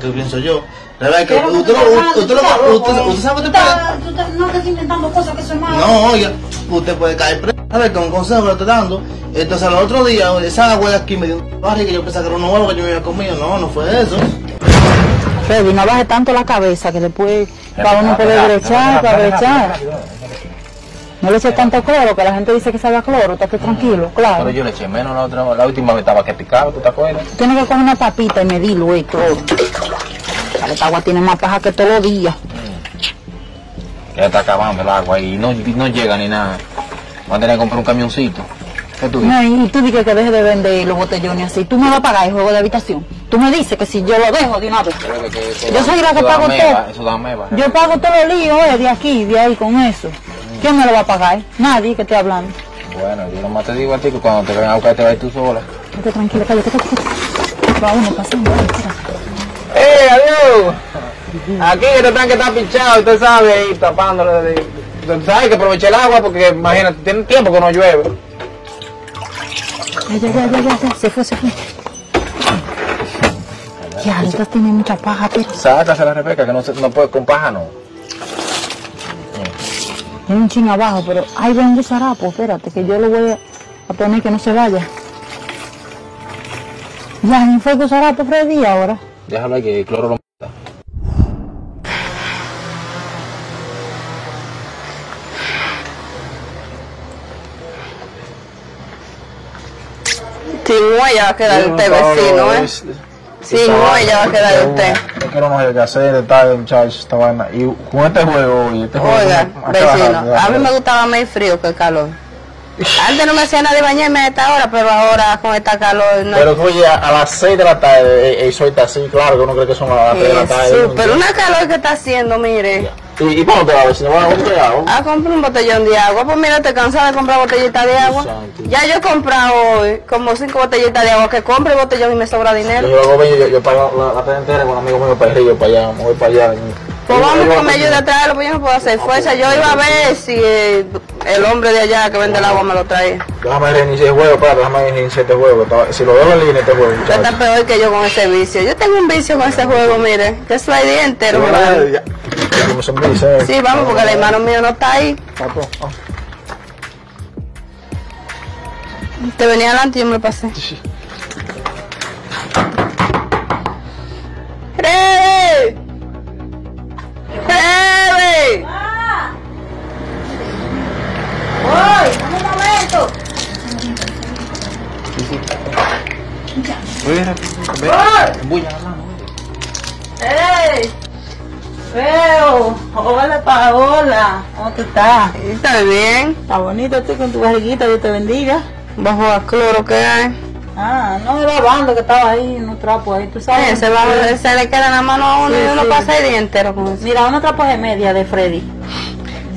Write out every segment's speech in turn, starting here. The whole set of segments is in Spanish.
que pienso yo. Rebeca, usted, usted, usted, usted, sabe que puede... No estás inventando cosas que son malas. No, oiga, usted puede caer preso. A ver, con un consejo que le estoy dando. Entonces, al otro día, esa agua de aquí me dio un barrio que yo pensaba que era un huevo que yo me había comido. No, no fue eso. Freddy, no baje tanto la cabeza que después para uno poder brechar, para brechar. No le eche tanto cloro, que la gente dice que sabe a cloro, estate tranquilo, claro. Pero yo le eché menos la otra, la última vez estaba que picado, ¿tú te acuerdas? Tienes que coger una tapita y medirlo, el cloro. Esta agua tiene más paja que todos los días. Ya está acabando el agua y no, no llega ni nada. Voy a tener que comprar un camioncito. ¿Qué tú dices? No, y tú dices que deje de vender los botellones así. Tú me vas a pagar el juego de habitación. Tú me dices que si yo lo dejo de una vez. Yo soy la que pago todo. Yo pago todo el lío eh, de aquí, de ahí, con eso. ¿Quién me lo va a pagar? Nadie que esté hablando. Bueno, yo nomás te digo a ti que cuando te vengan a buscar te vas tú sola. Estate tranquila, cállate, cállate. cállate. Va uno pasando. ¡Eh, adiós! Aquí este tanque está pinchado, usted sabe, ahí tapándolo. de- Usted sabe que aproveche el agua porque imagínate, tiene tiempo que no llueve. Ya, ya, ya, ya, ya, ya, se fue, se fue. Ya, estas tienen mucha paja, pero Sácase la Rebeca que no, se, no puede con paja, no. Hay un ching abajo, pero ahí ven un gusarapo, espérate, que yo lo voy a, poner que no se vaya. Ya, ni fue el gusarapo Freddy ahora. Déjalo ahí que el cloro lo mata. Sin huella va a quedar usted, vecino, ¿eh? Sin huella va a quedar usted. Es que no hay que hacer detalle, muchachos, esta vaina. Y con este juego y este juego. Oiga, vecino, ya, a mí me gustaba más el frío que el calor. Antes no me hacía nada de bañarme a esta hora, pero ahora con esta calor no. Pero oye, a las 6 de la tarde, eh, eso está así, claro que uno cree que son a las 3 de la tarde. Jesús, pero una calor que está haciendo, mire. ¿Y, y cómo te va, vecino? Bueno, ¿cómo te hago? A comprar un botellón de agua. Pues mira, te cansada de comprar botellitas de agua. santo. Ya yo he comprado hoy como cinco botellitas de agua que compre botellón y me sobra Yo dinero. luego vengo, yo, yo pago la, la tarde entera con un amigo mío para el río, para allá, me voy para allá. Pues vamos que me ayude a traerlo, pues yo no puedo hacer fuerza. Yo iba a ver si eh, el hombre de allá que vende el agua me lo trae. Déjame reiniciar el juego, espérate, déjame reiniciar este juego. si lo veo en línea, este juego, está peor que yo con ese vicio. Yo tengo un vicio con ese juego, mire. Que eso hay día entero. Como son Sí, vamos, porque el hermano mío no está ahí. Papo, ah. Te venía adelante y yo me lo pasé. ¡Rebe! ¡Rebe! ¡Voy! ¡Dame un momento! ¡Ey! Feo. Hola, Paola. ¿Cómo tú estás? ¿Está bien? Está bonito tú con tu barriguita, Dios te bendiga. Bajo a cloro que hay. Ah, no era bando que estaba ahí, unos trapos ahí, tú sabes. Ese bajo, se le queda en la mano a uno Sí, y uno sí. pasa el día entero con eso. Mira, unos trapos de media de Freddy.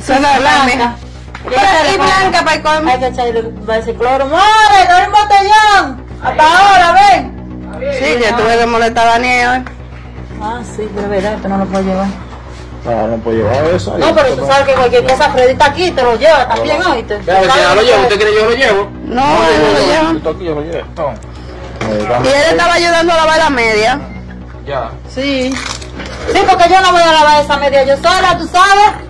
Suena Blanca. Y blanca para colmo. Hay que echarle ese cloro. ¡More, dale un botellón! Hasta ahora, ven. Sí, yo tuve que molestar a Daniel. Ah, sí, pero verdad, esto no lo puedo llevar. No, no puedo llevar eso. No, pero tú sabes que cualquier cosa Freddy está aquí, te lo lleva también, oíste. Vea, vecina, lo llevo, ¿usted quiere que yo lo llevo? No, él no lo. Yo yo llevo. Y él estaba ayudando a lavar la media. Ya. Sí. Sí, porque yo no voy a lavar esa media yo sola, tú sabes.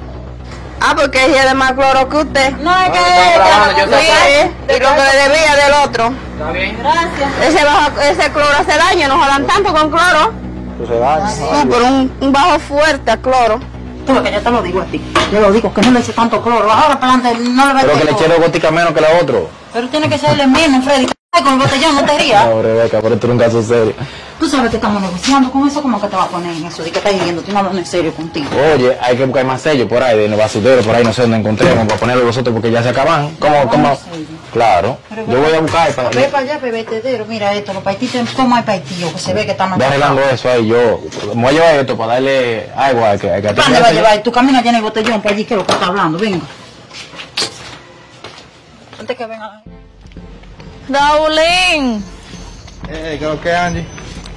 Ah, porque ella es de más cloro que usted. No es que... trabajando, yo Sí, y lo que le debía del otro. ¿Está bien? Gracias. Ese, bajo, ese cloro hace daño, no jodan tanto con cloro. Pues se daña. No, pero un, un bajo fuerte a cloro. Tú ves que yo te lo digo a ti. Yo lo digo, que no le eche tanto cloro. Ahora para adelante no le va a Pero que le eché dos goticas menos que la otra. Pero tiene que echarle menos, Freddy. Con el botellón no te rías. No, Rebeca, pero esto es un caso serio. Tú sabes que estamos negociando con eso, ¿cómo que te va a poner en eso? De que estás yendo, tú no hablas en serio contigo. Oye, hay que buscar más sellos por ahí, de los basuteros, por ahí no sé dónde encontremos, para ponerlo vosotros porque ya se acaban. ¿Cómo, cómo? Claro. Yo voy a buscar para... Ve para allá, bebetedero. Mira esto, los paititos, ¿cómo hay paitillos? Que se ve que están Voy arreglando eso ahí, yo me voy a llevar esto para darle agua al que, al que ¿Dónde va a llevar? Tu camino llena el botellón para allí, que es lo que está hablando. Venga. Antes que venga. Raulín, Eh, creo que Angie.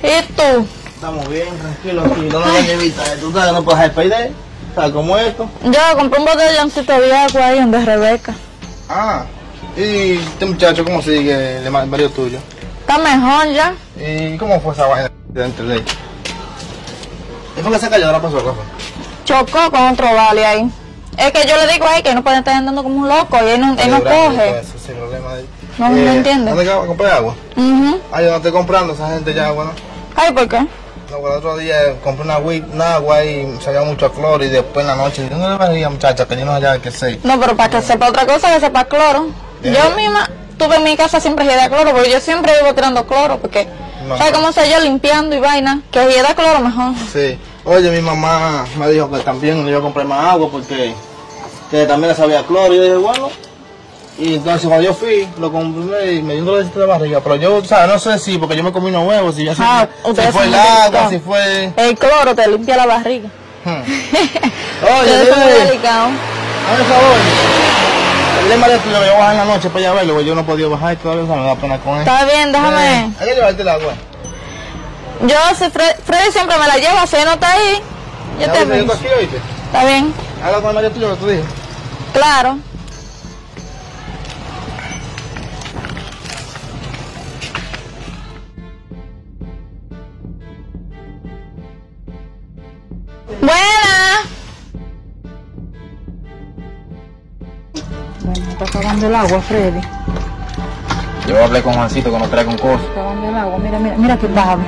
¿y tú? Estamos bien, tranquilos aquí. No nos llevita. Tú sabes, no puedes despedir. ¿Sabes cómo es esto? Yo compré un botelloncito de agua ahí donde Rebeca. Ah. Y este muchacho, ¿cómo sigue el marido tuyo? Está mejor ya. ¿Y cómo fue esa vaina de entre ley? ¿Y fue que se cayó de la pasó, Rafa? Chocó con otro vale ahí. Es que yo le digo ahí que no puede estar andando como un loco y él no, él no coge. Ese es el problema de- No, no entiende. ¿Dónde a comprar agua? Ujú. Ah, yo no estoy comprando esa gente ya agua, ¿no? Ay, ¿por qué? No, porque el otro día compré una, whi- una agua y salía mucho cloro y después en la noche, ¿dónde le venía muchacha? Que yo no sabía qué sé. No, pero para que sepa otra cosa, que sepa cloro. Yo misma tuve en mi casa siempre de cloro, porque yo siempre vivo tirando cloro, porque No. ¿sabes cómo soy yo limpiando y vaina? Que da cloro mejor. Sí. Oye, mi mamá me dijo que también le iba a comprar más agua porque que también le sabía cloro. Y yo dije, bueno. Y entonces cuando yo fui, lo compré y me dio un dolorcito de barriga. Pero yo, o sea, no sé si, porque yo me comí unos huevos, si, yo Ah, si ustedes fue el agua, si fue... El cloro te limpia la barriga. Hmm. Ustedes son muy Oye, dile, delicados. hazme favor. Dile a María tuya que yo voy a bajar en la noche para allá verlo, porque yo no he podido bajar y todavía o sea, me da pena con él. Está bien, déjame. Eh, Hay que llevarte el agua. Yo, si Fre- Freddy siempre me la lleva, si no está ahí, yo Ya, te oíste. Está bien, Habla con María tuya que tú dices. claro. Buena. Bueno, está acabando el agua, Freddy. Yo hablé con Juancito que nos trae con cosas. Está acabando el agua. Mira, mira, mira qué bajo.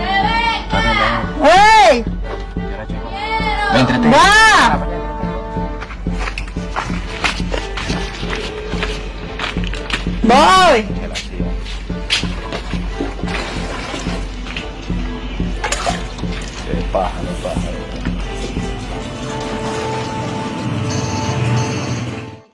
¡Ey! Me entretengo. ¡Va! ¡Voy! Qué paja, qué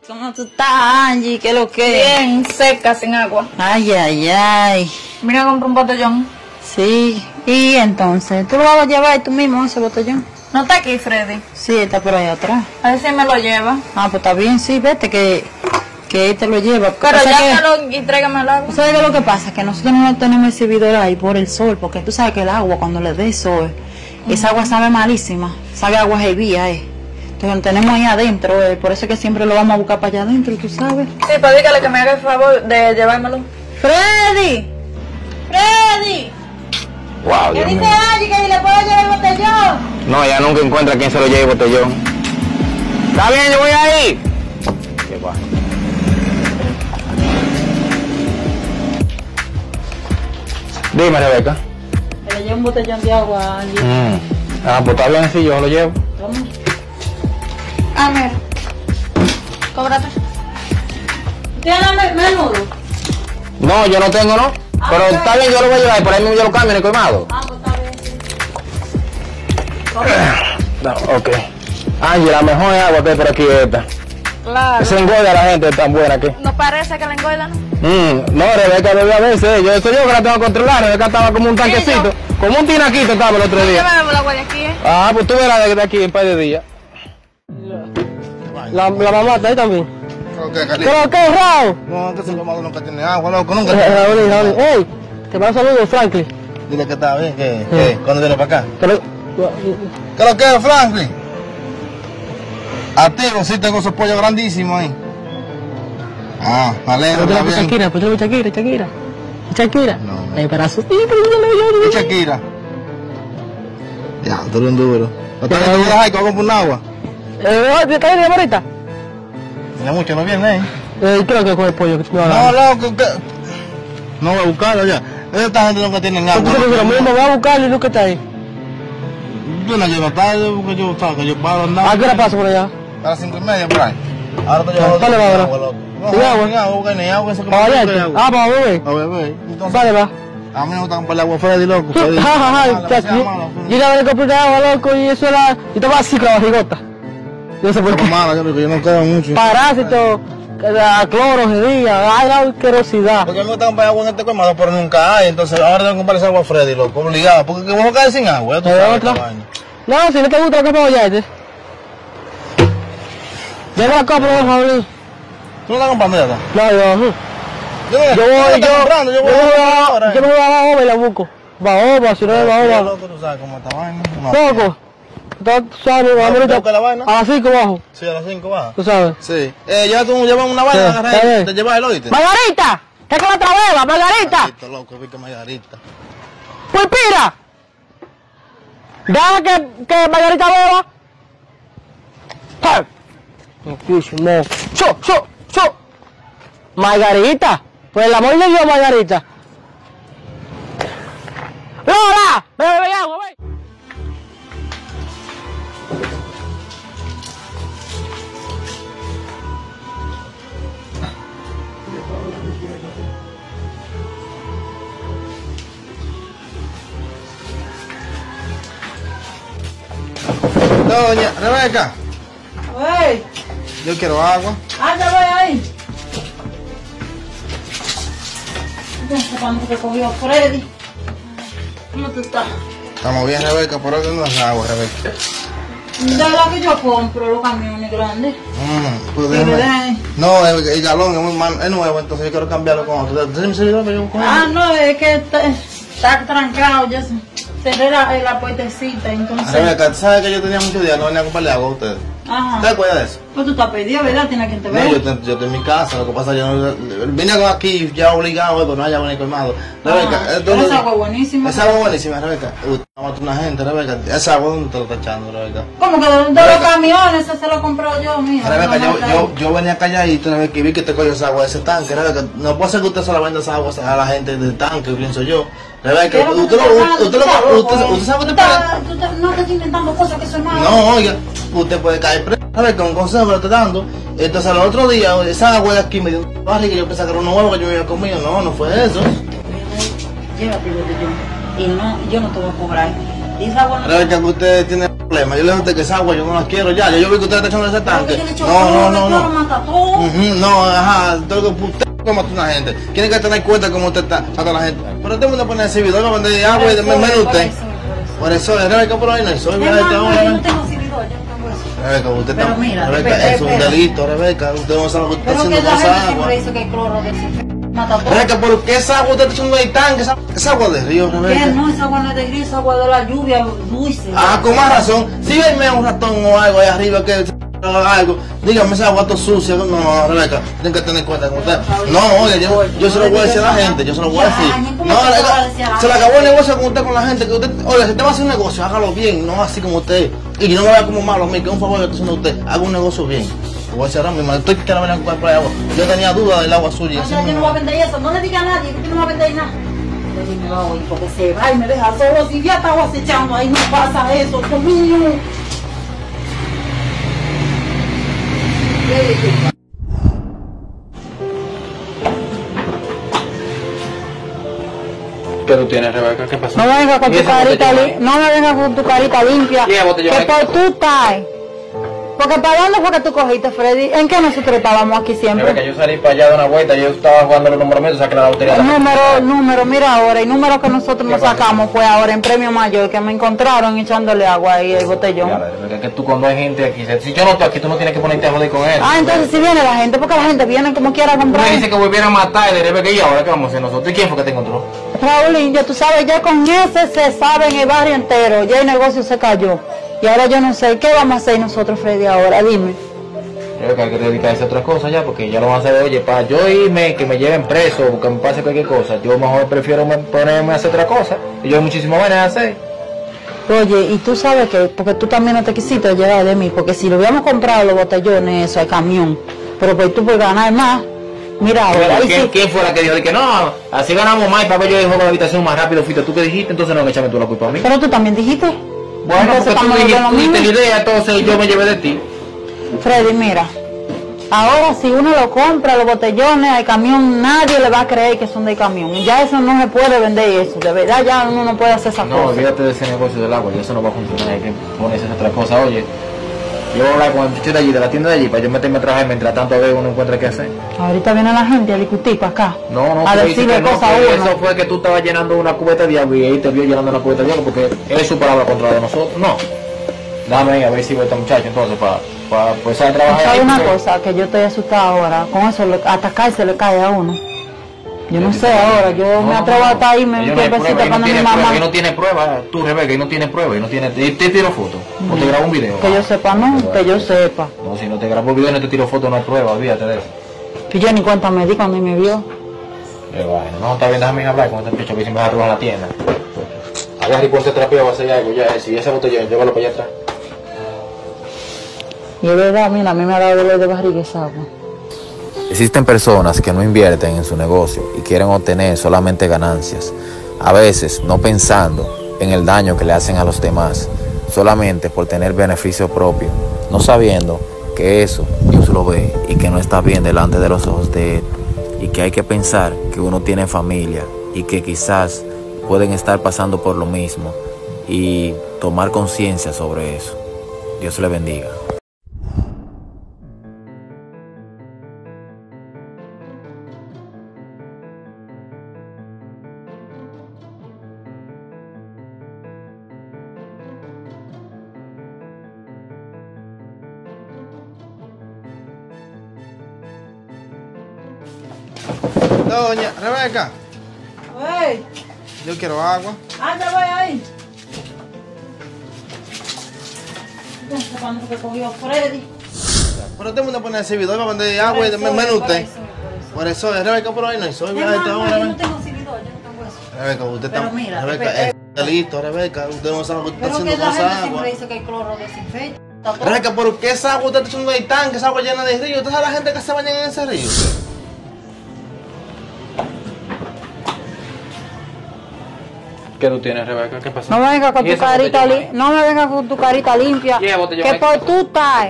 ¿Cómo tú estás, Angie? ¿Qué es lo que? Bien seca, sin agua. Ay, ay, ay. Mira, compré un botellón. Sí. ¿Y entonces? ¿Tú lo vas a llevar tú mismo ese botellón? No está aquí, Freddy. Sí, está por ahí atrás. A ver si me lo lleva. Ah, pues está bien, sí, vete que, que él te lo lleva. Pero O sea que- llámalo y tráigame el agua. ¿Sabes qué es lo que pasa? Que nosotros no tenemos exhibidor ahí por el sol, porque tú sabes que el agua, cuando le dé sol, esa agua sabe malísima, sabe agua heavía, eh. Entonces tenemos ahí adentro, eh. por eso es que siempre lo vamos a buscar para allá adentro, tú sabes. Sí, pero dígale que me haga el favor de llevármelo. ¡Freddy! ¡Freddy! Wow, Dios mío. Angie que le puedo llevar el botellón? No, ella nunca encuentra quién se lo lleve el botellón. Está bien, yo voy ahí. Qué paja. Dime, Rebeca. Que le lleve un botellón de agua a Angie. Mm. Ah, pues está bien, sí, yo lo llevo. Ah, mira. Cóbrate. ¿Tienes menudo? No, yo no tengo, ¿no? Pero está bien, yo lo voy a llevar y por ahí mismo yo lo cambio en el colmado. Ah, pues está bien. No, ok. Ángel, la mejor agua que por aquí es esta. Claro. Se engorda la gente tan buena que. No parece que le engordan. Mm, no, Rebeca bebe a veces. Yo soy yo que la tengo que controlar. Rebeca estaba como un tanquecito. Como un tinaquito estaba el otro día. Llévame el agua de aquí, ¿eh? Ah, pues tú verás de de aquí en un par de días. La, la mamá está ahí también. Creo que Cali- ¿Pero qué, Raúl? No, que ese mamado nunca tiene agua, loco, nunca. Raúl, Raúl. Ey, te mando saludos, Franklin. Dile que está bien, que, que cuando viene para acá. ¿Qué lo que Franklin? Activo, sí tengo esos pollos grandísimos ahí. Ah, está bien. Shakira, pues Shakira, Shakira. Shakira. No, no. Para su... ¿Y Shakira? Ya, tú eres un duro. ¿No te vas a a comprar un agua? Eh, ¿Está bien, ahorita? Mira mucho, no viene, ¿eh? Eh, creo que con el pollo que No, loco, que... No voy a buscarlo ya. Esta gente nunca tiene agua. Entonces, lo mismo, va a buscarlo y nunca está ahí. Yo no llevo tarde porque yo, sabes que yo paro andar. ¿A qué hora paso por allá? A las cinco y media, por ahí. Ahora te llevo Dale, va, ahora. ¿Sin agua? sin agua, ni agua, eso que ¿Para agua. Ah, para beber. A beber. Vale, va. a mí me gusta comprar el agua Freddy, loco. Yo- Yo iba a ver comprar agua, loco, y eso era... Y estaba así con la barrigota. Yo sé por qué. mala, yo creo, yo no quedo mucho. Parásito, a cloro, gedía, ay, la asquerosidad. Porque a me gusta comprar agua en este colmado, pero nunca hay. Entonces ahora tengo que comprar esa agua Freddy, loco, obligado. Porque que vamos a caer sin agua, tú ¿Te da sabes. No, si no te gusta, ¿qué puedo ya? Yo la compro, Raúl. ¿Tú no estás comprando ya? No, yo. Yo, yo voy, yo, comprando, yo voy yo a voy a, ahora. yo no voy a Baoba y la busco. Baoba, si no es Baoba. loco, tú sabes cómo esta vaina. No, Poco. Tú sabes, ¿Te ahorita, busca la vaina? a las 5 bajo, Sí, a las 5 va. tú sabes. Sí. Eh, ya tú llevas una vaina, Sí, está te llevas el oíste. ¡Margarita! ¿Qué es que la otra beba, Margarita? Esto loco, vi que Margarita. ¡Pues pira! Deja que, que Margarita beba. Muchísimo. ¡Cho, cho, cho! Margarita. Por el amor de Dios, Margarita. ¡Lola! ¡Ve, ve, ve, agua, ve! Doña Rebeca, ¡Ey! yo quiero agua. ¡Ah, ya voy ahí! Ya sé cuándo te cogió Freddy. ¿Cómo tú estás? Estamos bien, Rebeca, por eso no es agua, Rebeca. De la que yo compro los camiones grandes. Mm, pues déjame-. No, el, el galón es, muy mal- es nuevo, entonces yo quiero cambiarlo con otro. ¿Tienes mi servidor para yo coger? Ah, no, es que está, está trancado. Yo cerré la, la puertecita, entonces. Rebeca, ¿tú ¿sabes que yo tenía muchos días no venía a comprarle agua a ustedes? Ajá. ¿Te acuerdas de eso? Pues tú estás pedido, ¿verdad? Tiene quien te No, vea. yo, te- yo estoy en mi casa, lo que pasa es que yo no, vine aquí ya obligado, pero no haya venido colmado. Rebeca, Ah, entonces- pero esa agua buenísima. Esa agua buenísima, Rebeca. Uy, a una gente, Rebeca. Esa agua, ¿dónde te lo está echando, Rebeca? ¿Cómo que de, los camiones? Ese se lo compró yo, mira. Rebeca, no yo, yo, yo venía calladito, Rebeca, y vi que te cogió esa agua de ese tanque, Rebeca. No puede ser que usted solo venda esa agua a la gente del tanque, pienso yo. Rebeca, usted, lo- usted, lo- usted, usted, sabe que puede... No te estás inventando cosas que son malas. No, oiga, usted puede caer preso, Rebeca, un consejo que le estoy dando. Entonces, al otro día, esa agua de aquí me dio un barriga y yo pensaba que era un huevo que yo me había comido. No, no fue eso. Llévate yo. Y no, yo no te voy a cobrar. Y esa agua no Rebeca, que usted tiene problemas. Yo le dije que esa agua yo no la quiero ya. Yo vi que usted está echando ese que tanque. No, no, no, no. No, ajá, todo que usted como una gente. Tiene que tener cuenta cómo usted está tratando a la gente. Pero usted me pone el servidor para vender agua y de menos usted. Por eso, Rebeca, por ahí no Es este no, ahora. yo no tengo servidor, yo no tengo eso. Rebeca, usted está. mira, Rebeca, espera, es un delito, Rebeca. Usted no sabe lo que está que haciendo con esa agua. que. Rebeca, ¿por qué esa agua usted está echando ahí tanque? Esa, agua de río. Rebeca. No, esa agua no es de esa agua de la lluvia dulce. Ah, con más razón. Si venme un ratón o algo ahí arriba que algo, dígame ese agua todo sucia. No, no, Rebeca, tienen que tener cuenta con usted. No, oye, yo, yo se lo voy a decir a la gente, yo se lo voy a decir. ¿cómo No, Rebeca, la se le acabó el negocio con usted, con la gente. Que usted, oye, si usted va a hacer un negocio, hágalo bien, no así como usted. Y no me vea como malo a mí, que un favor que estoy haciendo usted. Haga un negocio bien. Voy a decir ahora mismo, estoy que no venir a comprar agua. Yo tenía duda del agua suya. No, así ya, yo no voy a vender eso, no le diga a nadie que no vas a vender nada. Yo me va a oír porque se va y me deja solo. Si ya estaba acechando ahí, no pasa eso, conmigo. ¿Qué tú tienes, Rebeca? ¿Qué pasó? No me vengas con ¿Y tu carita, botella li- no me vengas con tu carita limpia. ¿Y esa botella que por tú estás. Porque para dónde fue que tú cogiste, Freddy? ¿En qué nosotros estábamos aquí siempre? yo salí para allá de una vuelta, yo estaba jugando los números míos, saqué la lotería. El número, número, mira ahora, el número que nosotros nos sacamos fue ahora en premio mayor, que me encontraron echándole agua ahí el botellón. Ya, Rebeca, que tú cuando hay gente aquí, si yo no estoy aquí, tú no tienes que ponerte a joder con él. Ah, entonces si viene la gente, porque la gente viene como quiera a comprar. me dices que volviera a matarle, Rebeca, ¿y ahora qué vamos a hacer nosotros? ¿Y quién fue que te encontró? Raúl, ya tú sabes, ya con ese se sabe en el barrio entero, ya el negocio se cayó. Y ahora yo no sé, ¿qué vamos a hacer nosotros, Freddy, ahora? Dime. Rebeca, hay que dedicarse a otras cosas ya, porque ya lo van a hacer, oye, para yo irme, que me lleven preso, o que me pase cualquier cosa, yo mejor prefiero me- ponerme a hacer otra cosa. Y yo hay muchísimas maneras de hacer. Oye, y tú sabes que, porque tú también no te quisiste llevar de mí, porque si lo hubiéramos comprado los botellones, eso, al camión, pero pues tú puedes ganar más. Mira ahora, ¿Quién, si- quién fue la que dijo? Que no, así ganamos más y para ver yo dejo la habitación más rápido, fuiste tú que dijiste, entonces no, échame tú la culpa a mí. pero tú también dijiste. Bueno, Entonces, porque tú dijiste, la idea, entonces yo me llevé de ti. Freddy, mira, ahora si uno lo compra, los botellones al camión, nadie le va a creer que son del camión. Y ya eso no se puede vender eso, de verdad ya uno no puede hacer esas No, cosas. olvídate de ese negocio del agua, que eso no va a funcionar, hay que ponerse otra cosa. Oye, yo voy a hablar con el muchacho de allí, de la tienda de allí, para yo meterme a trabajar mientras tanto a ver uno encuentra qué hacer. Ahorita viene la gente a discutir para acá. No, no, a decirle no, cosas a eso fue que tú estabas llenando una cubeta de agua y ahí te vio llenando una cubeta de agua porque es su palabra contra de nosotros. No. Dame ahí a ver si ve esta muchacha entonces para para empezar a trabajar. ¿Sabes ahí, una cosa? Que yo estoy asustada ahora. Con eso, hasta se le cae a uno. Yo no sé ahora, yo No, me atrevo no. hasta ahí, me no prueba, y no cuando mi mamá. y no tiene prueba, tú Rebeca, y no tiene prueba, y no tiene, te, te tiro foto, o te grabo un video. Que yo sepa, no, que yo sepa. No, si no te grabo un video y no te tiro foto, no hay prueba, olvídate de eso. Que yo ni cuenta me di cuando me vio. No, está bien, déjame hablar con este muchacho que si me va a robar la tienda. Agarra y ponte terapia va a hacer algo, ya es. Y ese botellón, llévalo para allá atrás. Y es verdad, mira, a mí me ha dado dolor de barriga esa agua. Existen personas que no invierten en su negocio y quieren obtener solamente ganancias, a veces no pensando en el daño que le hacen a los demás, solamente por tener beneficio propio, no sabiendo que eso Dios lo ve y que no está bien delante de los ojos de Él y que hay que pensar que uno tiene familia y que quizás pueden estar pasando por lo mismo y tomar conciencia sobre eso. Dios le bendiga. ¡Ey! yo quiero agua. ¡Anda, voy ahí! Que cogió Freddy. Pero todo el mundo pone el servidor para vender agua y me menú usted. Por eso, Rebeca, por ahí no. Es hora, yo no tengo exhibidor, yo no tengo eso. Rebeca, usted Pero está. mira, Rebeca, Rebeca, está listo, Rebeca. Usted no sabe lo que está Pero haciendo con esa agua. siempre dice que el cloro desinfecta. todo. Rebeca, ¿por qué esa agua usted está echando el tanque? Esa agua llena de río. ¿Usted sabe la gente que se baña en ese río? ¿Qué tú tienes, Rebeca? ¿Qué pasó? No me vengas con ¿Y tu carita botellón li- ahí? no me vengas con tu carita limpia. ¿Y ese botellón que por tú estás.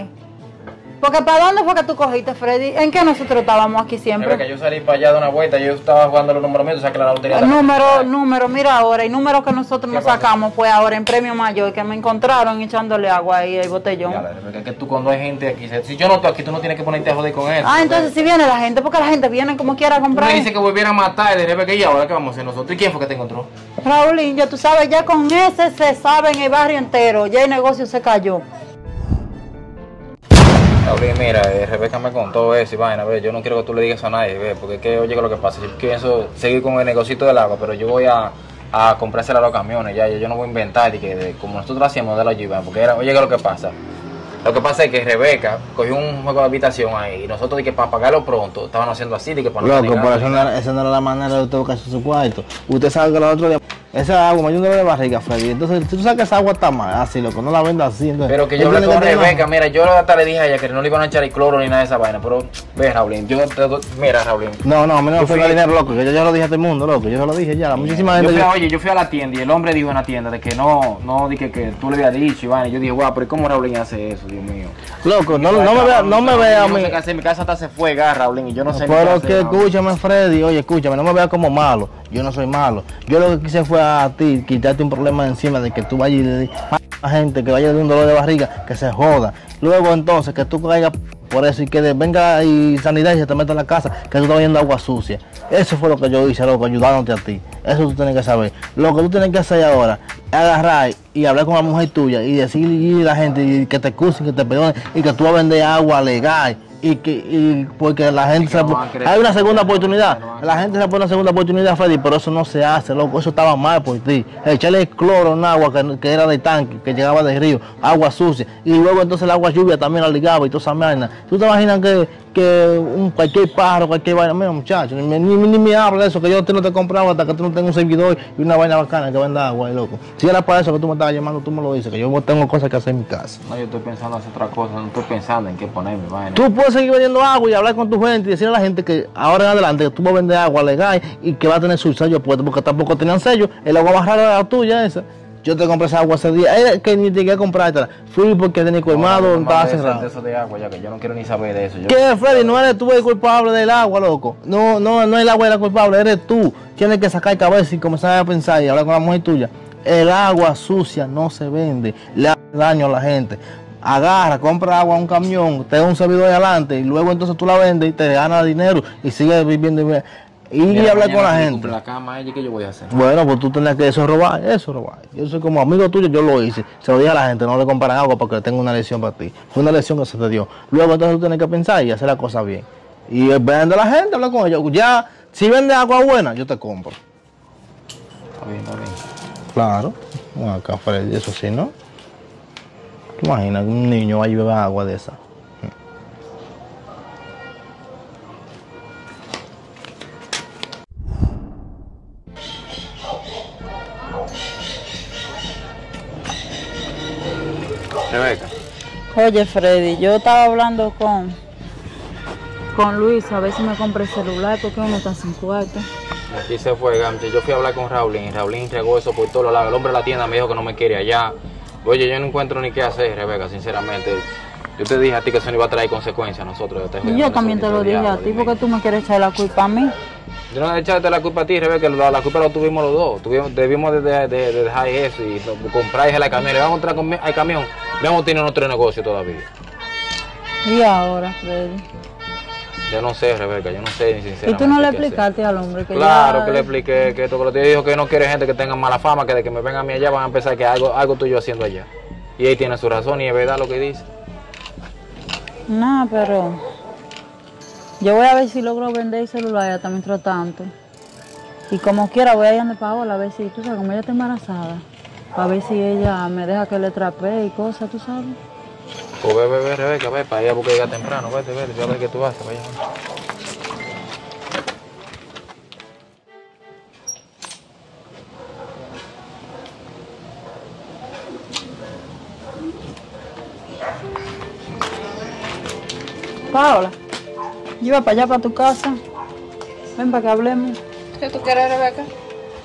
Porque ¿para dónde fue que tú cogiste, Freddy? ¿En qué nosotros estábamos aquí siempre? Yo salí para allá de una vuelta, yo estaba jugando los números míos, o sea que la lotería... El está- número, número, mira ahora, el número que nosotros nos pasa? sacamos fue ahora en premio mayor, que me encontraron echándole agua ahí al botellón. Ya, Rebeca, que tú cuando hay gente aquí, si yo no estoy aquí, tú no tienes que ponerte a joder con él. Ah, entonces si viene la gente, porque la gente viene como quiera a Tú me comprar. dices que volviera a matar, de Rebeca, ¿y ahora qué vamos a hacer nosotros? ¿Y quién fue que te encontró? Raulín, ya tú sabes, ya con ese se sabe en el barrio entero, ya el negocio se cayó. Gabriel, mira, eh, Rebeca me contó eso y vaina, ve, yo no quiero que tú le digas a nadie, ve, porque es que, oye, lo que pasa, yo pienso seguir con el negocito del agua, pero yo voy a, a comprársela a los camiones, ya, yo no voy a inventar, de que, de- como nosotros hacíamos de la lluvia, porque era, oye, ¿qué es lo que pasa? Lo que pasa es que Rebeca cogió un juego de habitación ahí y nosotros de que para pagarlo pronto estaban haciendo así, de que para no Loco, tener por eso no, era- esa no era la manera de usted buscarse su cuarto. Usted sabe que el otro día, esa agua me dio un dolor de barriga, Freddy. Entonces, tú sabes que esa agua está mal, así, loco, no la venda así. entonces, Pero que yo hablé con Rebeca, mira, yo hasta le dije a ella que no le iban a echar el cloro ni nada de esa vaina, pero ve, Raulín, yo te doy- mira, Raulín, No, no, a mí no Yo me fue fui- dinero, loco, que yo ya lo dije a todo el mundo, loco, yo se lo dije ya. Muchísima Yo gente. fui a, yo- oye, yo fui a la tienda y el hombre dijo en la tienda de que no, no, di que, que tú le habías dicho, Iván. Y yo dije, guau, pero ¿cómo Raulín hace eso, Dios mío? Loco, no, no me vea, no me vea a Yo no mí. sé mi casa hasta se fue, gas, Raulín, y yo no sé Pero que escúchame, Freddy, oye, escúchame, no me veas como malo. Yo no soy malo. Yo lo que quise fue a ti quitarte un problema encima de que tú vayas y le a gente que vaya de un dolor de barriga, que se joda. Luego entonces que tú caigas por eso y que venga y sanidad y se te meta en la casa, que tú estás viendo agua sucia. Eso fue lo que yo hice, loco, ayudándote a ti. Eso tú tienes que saber. Lo que tú tienes que hacer ahora es agarrar y hablar con la mujer tuya y decirle a la gente que te excusen, que te perdonen y que tú vas a vender agua legal. Y que y porque la gente se no hay una segunda oportunidad. no La gente se pone una segunda oportunidad, Freddy, pero eso no se hace, loco. Eso estaba mal por ti. Echarle cloro en agua que, que era de tanque, que llegaba del río, agua sucia. Y luego entonces el agua lluvia también la ligaba y toda esa vaina. ¿Tú te imaginas que, que un, cualquier pájaro, cualquier vaina? Mira, muchachos, ni, me- ni, ni me habla de eso, que yo a ti no te compraba hasta que tú no tengas un servidor y una vaina bacana que venda agua, y loco. Si era para eso que tú me estabas llamando, tú me lo dices, que yo tengo cosas que hacer en mi casa. No, yo estoy pensando en hacer otra cosa, no estoy pensando en qué ponerme, vaina. Tú puedes seguir vendiendo agua y hablar con tu gente y decirle a la gente que ahora en adelante que tú vas a vender agua legal y que va a tener su sello puesto, porque tampoco tenían sello. El agua más rara era la tuya esa. Yo te compré esa agua ese día. Era que ni llegué a comprártela. Fui porque tenía colmado, No, estaba cerrado. Eso de agua, ya que yo no quiero ni saber de eso. Yo, ¿Qué, Freddy? No eres tú el culpable del agua, loco. No, no, no es el agua la culpable, eres tú. Tienes que sacar cabeza y comenzar a pensar y hablar con la mujer tuya. El agua sucia no se vende, le hace daño a la gente. Agarra, compra agua a un camión, te da un servidor adelante y luego entonces tú la vendes y te ganas dinero y sigues viviendo. y- Y, hablar con la gente. cumple la cama, ella, ¿qué yo voy a hacer? Bueno, pues tú tenías que eso es robar, eso es robar. Yo soy como amigo tuyo, yo lo hice. Se lo dije a la gente, no le comparan agua porque tengo una lesión para ti. Fue una lesión que se te dio. Luego entonces tú tienes que pensar y hacer la cosa bien. Y eh, vende a la gente, habla con ellos. Ya, si vende agua buena, yo te compro. Está bien, está bien. Claro. Acá eso sí, ¿no? ¿Tú imaginas que un niño va a llevar agua de esa? Rebeca. Oye, Freddy, yo estaba hablando con con Luis a ver si me compra el celular porque uno está sin cuarto. Aquí se fue, Gamche. Yo fui a hablar con Raulín y Raulín regó eso por todos lados. El hombre de la tienda me dijo que no me quiere allá. Oye, yo no encuentro ni qué hacer, Rebeca, sinceramente. Yo te dije a ti que eso no iba a traer consecuencias a nosotros. Yo, Y yo también te lo dije a ti porque tú me quieres echar la culpa a mí. Yo no he echado la culpa a ti, Rebeca, la, la culpa la tuvimos los dos. Tuvimos, debimos de, de- de- de dejar eso y comprar el camión. Le vamos a entrar con el camión. A tener nuestro negocio todavía. Y ahora, Freddy. Yo no sé, Rebeca, yo no sé ni sinceramente. Y tú no le explicaste al hombre que Claro ya- que le expliqué que esto que lo te dijo que no quiere gente que tenga mala fama, que de que me vengan a mí allá van a pensar que algo, algo estoy yo haciendo allá. Y ahí tiene su razón y es verdad lo que dice. No, pero yo voy a ver si logro vender el celular hasta mientras tanto. Y como quiera voy a ir donde Paola a ver si, tú sabes, como ella está embarazada, a ver si ella me deja que le trapee y cosas, tú sabes. Pues ve, ve, ve, Rebeca, ve, para allá porque llega temprano, vete, vete, yo a ver qué tú haces, vaya. Paola, lleva para allá, para tu casa. Ven para que hablemos. ¿Qué tú quieres, Rebeca?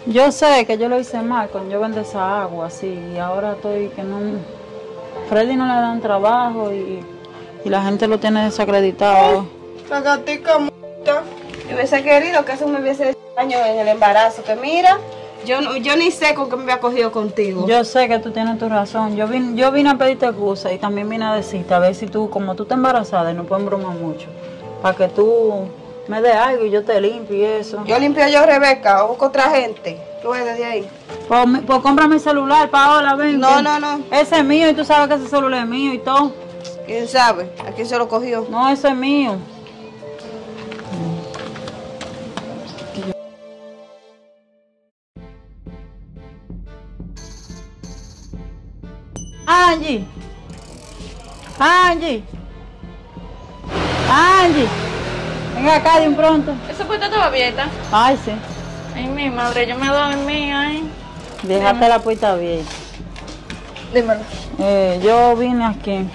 Yo sé que yo lo hice mal con yo vender esa agua, sí, y ahora estoy que no... Freddy no le dan trabajo y, y la gente lo tiene desacreditado. La gatica muerta. Yo hubiese querido que eso me hubiese hecho daño en el embarazo. Que mira, yo, no- yo ni sé con qué me había cogido contigo. Yo sé que tú tienes tu razón. Yo vine, yo vine a pedirte excusa y también vine a decirte a ver si tú, como tú estás embarazada y no pueden bromar mucho, para que tú me des algo y yo te limpio y eso. Yo limpio yo, Rebeca, o busco otra gente. Tú ves desde ahí. Pues, pues cómprame el celular, Paola, ven. No, no, no. Ese es mío y tú sabes que ese celular es mío y todo. ¿Quién sabe? ¿A quién se lo cogió? No, ese es mío. Angie. Angie. Angie. Venga acá de un pronto. ¿Esa puerta estaba abierta? Ay, sí. Ay, mi madre, yo me dormí, ay. Déjate la puerta abierta. Dímelo. Eh, yo vine aquí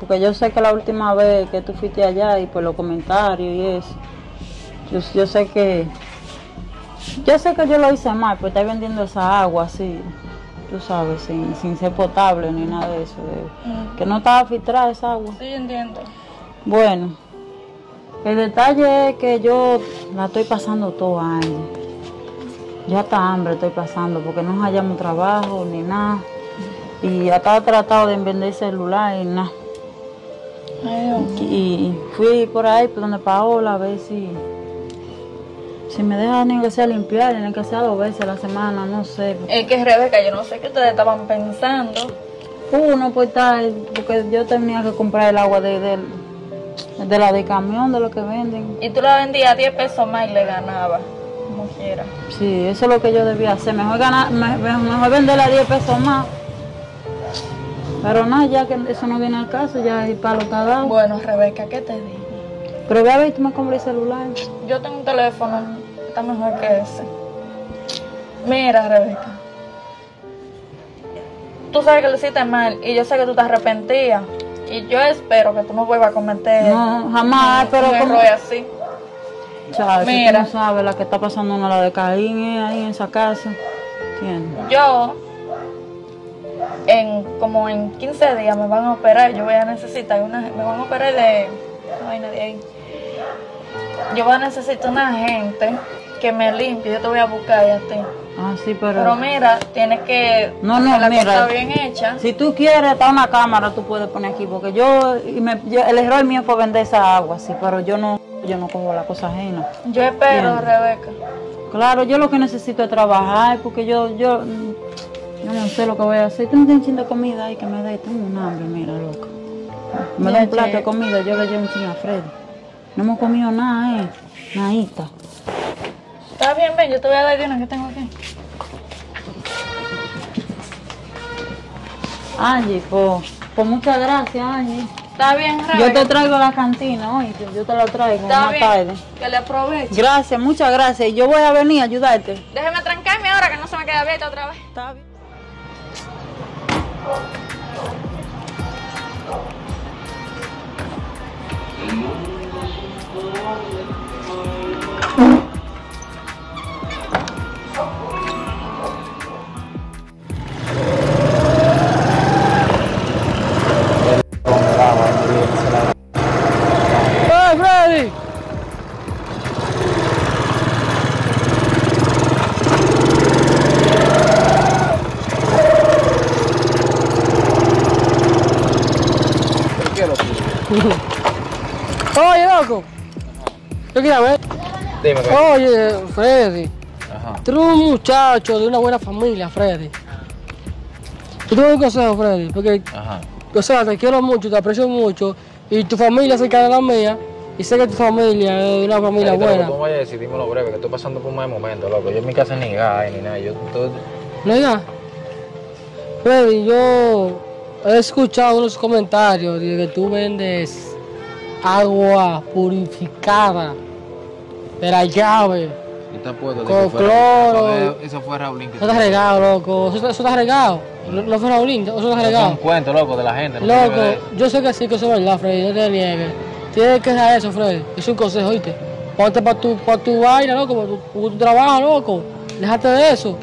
porque yo sé que la última vez que tú fuiste allá y por los comentarios y eso, yo, yo sé que yo sé que yo lo hice mal, pues estar vendiendo esa agua así, tú sabes, sin, sin ser potable ni nada de eso, de- que no estaba filtrada esa agua. Sí, yo entiendo. Bueno, el detalle es que yo la estoy pasando todo año. Ya hasta hambre estoy pasando porque no hallamos trabajo ni nada. Y hasta he tratado de vender celular y nada. Y fui por ahí, por donde Paola, a ver si, si me deja ni que sea limpiar, ni que sea dos veces a la semana, no sé. Es que Rebeca, yo no sé qué ustedes estaban pensando. Uno, pues estar, porque yo tenía que comprar el agua de, de, de la de camión, de lo que venden. Y tú la vendías a 10 pesos más y le ganabas, como quiera. Sí, eso es lo que yo debía hacer. Mejor ganar, me- me- mejor venderla a 10 pesos más. Pero no, ya que eso no viene al caso, ya el palo está dado. Bueno, Rebeca, ¿qué te digo? Pero ve a ver, tú me compras el celular. Yo tengo un teléfono, está mejor que ese. Mira, Rebeca. Tú sabes que lo hiciste mal y yo sé que tú te arrepentías. Y yo espero que tú no vuelvas a cometer No, jamás, pero un error así. Chacho, Mira. tú no sabes la que está pasando una la de Caín eh, ahí en esa casa. ¿Entiendes? Yo, en como en 15 días me van a operar. Yo voy a necesitar una. Me van a operar de. No hay nadie ahí. Yo voy a necesitar una gente que me limpie. Yo te voy a buscar a ti. Ah, sí, pero... Pero mira, tienes que. No, no, la mira. cosa bien hecha. Si tú quieres, está una cámara, tú puedes poner aquí, porque yo, y me- yo- el error mío fue vender esa agua, sí, pero yo no, yo no cojo la cosa ajena. Yo espero, Bien. Rebeca. Claro, yo lo que necesito es trabajar, porque yo, yo, yo no sé lo que voy a hacer. Tú no tienes un chin de comida ahí que me dé, tengo un hambre, mira, loco. Me da un plato de comida, yo le llevo un chin a Freddy. No hemos comido nada, eh, nadita. Está bien, ven, yo te voy a dar de una que tengo aquí. Angie, pues, pues muchas gracias, Angie. Está bien, Rebeca. Yo te traigo la cantina, hoy, yo te la traigo Está bien, tarde. Que le aproveche. Gracias, muchas gracias. Yo voy a venir a ayudarte. Déjeme trancarme ahora que no se me queda abierta otra vez. Está bien. Oye, Freddy. Ajá. Tú eres un muchacho de una buena familia, Freddy. Yo te doy un consejo, Freddy, porque, Ajá. o sea, te quiero mucho, te aprecio mucho, y tu familia se de la mía, y sé que tu familia es una familia buena. Tú me vayas a decir, dímelo breve, que estoy pasando por un mal momento, loco. Yo en mi casa ni gas ni nada. Yo, todo- ¿No ya? Freddy, yo he escuchado unos comentarios de que tú vendes agua purificada de la llave. y está puesto Con cloro. Eso, eso fue Raulín que Eso está regado, loco. Eso, eso está regado. No, no fue Raulín, eso está Eso es regado. un cuento, loco, de la gente. Loco, yo sé que sí, que eso es verdad, Freddy, no te niegues. Tienes que dejar eso, Freddy. Es un consejo, ¿oíste? Ponte para tu, pa tu vaina, loco, para tu, pa tu trabajo, loco. Déjate de eso.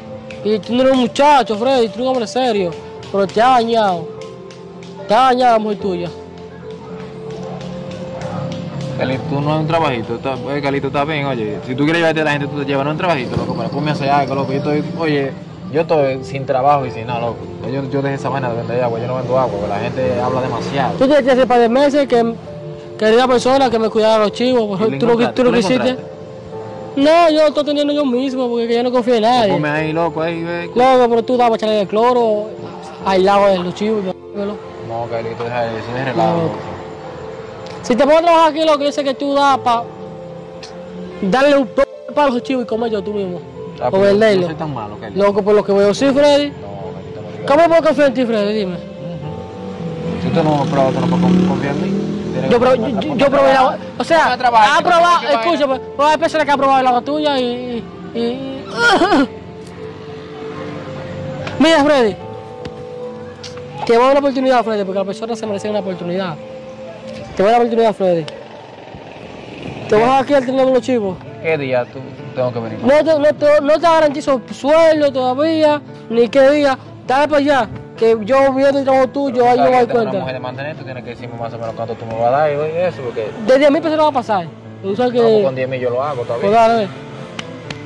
Y tú no eres un muchacho, Freddy, tú eres un hombre serio. Pero te ha dañado. Te ha dañado la mujer tuya. Calito, tú no es un trabajito. Está, oye, Calito, está bien, oye. Si tú quieres llevarte a la gente, tú te llevas no es un trabajito, loco. Pero ponme a hacer algo, loco. Yo estoy, oye, yo estoy sin trabajo y sin nada, loco. Yo, yo dejé esa vaina de vender agua. Yo no vendo agua, porque la gente habla demasiado. Tú tienes que hace par de meses que, que era una persona que me cuidara los chivos. ¿Y Tú, lo tú lo, tú lo ¿Tú lo quisiste. encontraste? No, yo lo estoy teniendo yo mismo porque yo no confío en nadie. Ponme ahí, loco, ahí, ve. Loco, pero tú dabas echarle el cloro al lado de los chivos. ¿no? No, Calito, deja eso, deja relajo. Si te a trabajar aquí, lo que sé que tú das para darle un poco para los chivos y comer yo tú mismo. Ah, o pero No venderlo. soy tan malo, Calito. Loco, por lo que veo, sí, Freddy. No. ¿Cómo puedo confiar en ti, Freddy? Dime. Si tú no pruebas, tú no puedes confiar en mí. Yo, pro- yo, yo- probé agua. O sea, trabajar, ha probado, vaina. escúchame, pues hay personas que han probado agua tuya y. y, y- Mira, Freddy. Te voy a dar una oportunidad, Freddy, porque las personas se merecen una oportunidad. Te voy a dar oportunidad, Freddy. Te voy a dejar aquí al tener los chivos. ¿Qué día tú tengo que venir? No te, no te, no te garantizo sueldo todavía, ni qué día. Dale para allá, que yo viendo el trabajo tuyo, ahí yo me doy Tengo una mujer cuenta. de mantener, tú tienes que decirme más o menos cuánto tú me vas a dar y eso, porque De 10 mil pesos no va a pasar. Tú sabes no, pues con que. 10 mil yo lo hago, está Pues dale.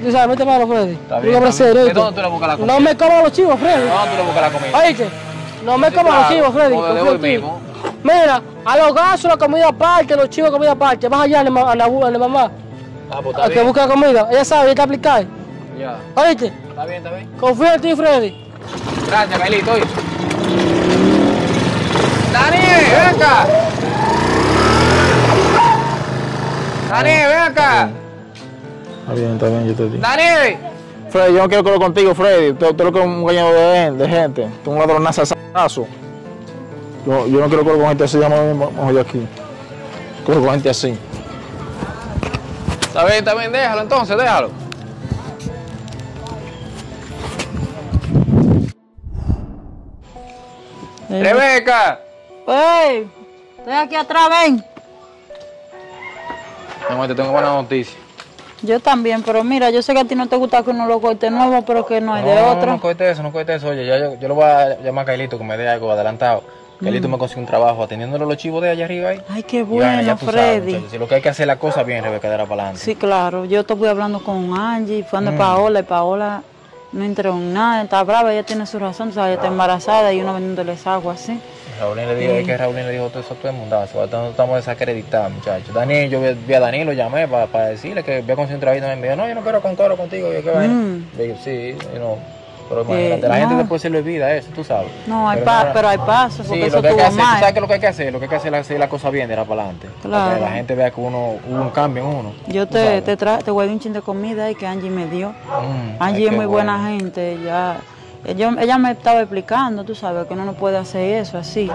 Tú sabes, mete mano, Freddy. Está bien, está ¿De dónde tú le buscas la comida? No me comas los chivos, Freddy. ¿De dónde tú le buscas la comida? Oíste, no me comas los chivos, Freddy. De. Mira, a los gasos la comida aparte, los chivos comida aparte. Vas allá a la, a la, a la mamá, Ah, pues a está que bien. busque la comida. Ella sabe, ella te aplicar. Ya. Oíste, Está bien, está bien. confío en ti, Freddy. Gracias, oye. Dani, ven acá. Dani, ven acá. Está bien, está bien, yo te digo. Dani. Freddy, yo no quiero correr contigo, Freddy. Tú, tú eres un gañado de, de gente. Tú un ladronazo. Yo, yo no quiero correr con gente así, ya me vamos de aquí. Corro con gente así. Está bien, está bien, déjalo entonces, déjalo. Rebeca. ¡Ey! Estoy aquí atrás, ven. Mi amor, te tengo buena noticia. Yo también, pero mira, yo sé que a ti no te gusta que uno lo corte nuevo, pero que no hay de No, otro. no corte eso, no corte eso. Oye, ya yo, yo lo voy a llamar a Cailito que me dé algo adelantado. Cailito me consiguió un trabajo atendiéndole los chivos de allá arriba ahí. Ay, qué ya bueno, sabes, Freddy. si lo que hay que hacer la cosa bien, Rebeca, dará para adelante. Sí, claro. Yo estoy hablando con Angie, fue Mm. donde Paola, y Paola no entró en nada, está brava, ella tiene su razón, o sea, ella está embarazada y uno vendiéndoles agua así. Raulín le dijo, es que Raulín le dijo todo eso a todo el mundo. No estamos desacreditados, muchachos. Daniel, yo vi, a Daniel, lo llamé para, decirle que voy a conseguir un trabajo. Y me dijo, no, yo no quiero con coro contigo. Yo, ¿qué vaina? Mm. Le digo, sí, you know, Pero imagínate, la Eh, gente no. después se le olvida eso, tú sabes. No, hay Pero no- pero hay pasos, porque Sí, eso lo que hay que hacer, ¿tú. ¿sabes qué es lo que hay que hacer? Lo que hay que hacer es hacer la cosa bien de ahora para adelante. Para Claro. que la gente vea que uno hubo un cambio en uno. Yo te, te, tra te guardé un chin de comida y que Angie me dio. Mm, Angie es muy bueno. buena gente, ella, ella, ella me estaba explicando, tú sabes, que uno no puede hacer eso así,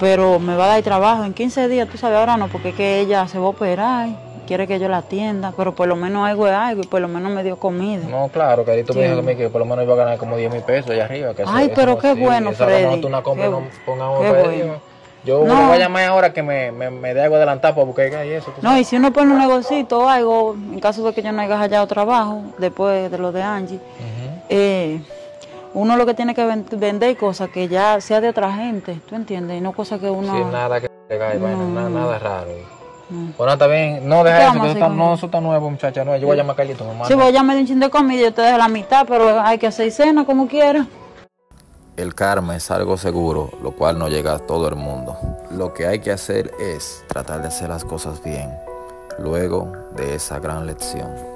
pero me va a dar trabajo en 15 días, tú sabes, ahora no, porque es que ella se va a operar, quiere que yo la atienda, pero por lo menos algo es algo y por lo menos me dio comida. No, claro, Carito me dijo Sí. que, que por lo menos iba a ganar como 10 mil pesos allá arriba. Que Ay, eso pero no- qué sí, bueno, esa Freddy. cuando tú una compra Qué no pongamos qué bueno. Yo No. voy a llamar ahora que me, me, me dé algo adelantado para buscar y eso. tú No, y si uno pone un negocito o algo, en caso de que yo no haya hallado trabajo, después de lo de Angie, eh, uno lo que tiene que ven- vender cosas que ya sea de otra gente, ¿tú entiendes? Y no cosas que uno... Sin nada que vaina, No, nada, no. nada raro. No. Bueno, está bien. No, ¿Qué deja eso, que está, no, eso? está nuevo, muchacha. No, yo voy a llamar a Carlito, mamá. Sí, voy a llamarle un chin de comida y yo te dejo la mitad, pero hay que hacer cena como quiera. El karma es algo seguro, lo cual no llega a todo el mundo. Lo que hay que hacer es tratar de hacer las cosas bien, luego de esa gran lección.